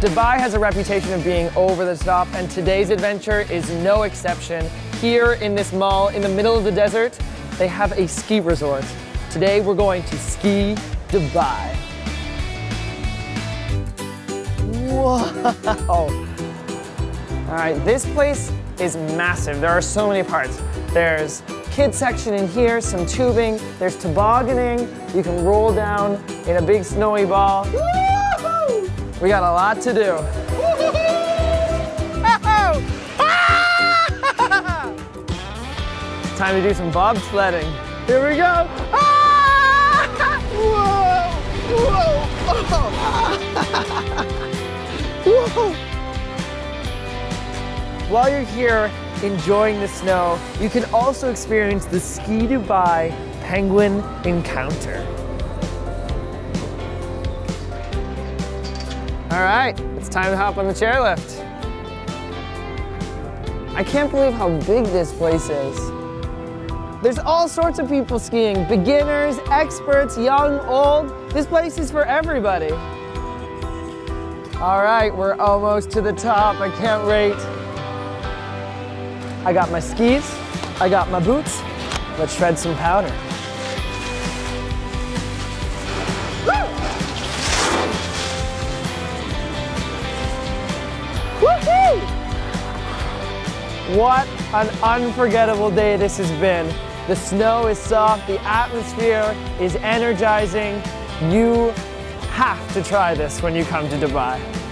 Dubai has a reputation of being over the top, and today's adventure is no exception. Here in this mall in the middle of the desert, they have a ski resort. Today we're going to ski Dubai. Whoa! All right, this place is massive. There are so many parts. There's kid section in here, some tubing, there's tobogganing. You can roll down in a big snowy ball. We got a lot to do. Time to do some bobsledding. Here we go. While you're here enjoying the snow, you can also experience the Ski Dubai Penguin Encounter. All right, it's time to hop on the chairlift. I can't believe how big this place is. There's all sorts of people skiing, beginners, experts, young, old. This place is for everybody. All right, we're almost to the top. I can't wait. I got my skis, I got my boots. Let's shred some powder. What an unforgettable day this has been. The snow is soft, the atmosphere is energizing. You have to try this when you come to Dubai.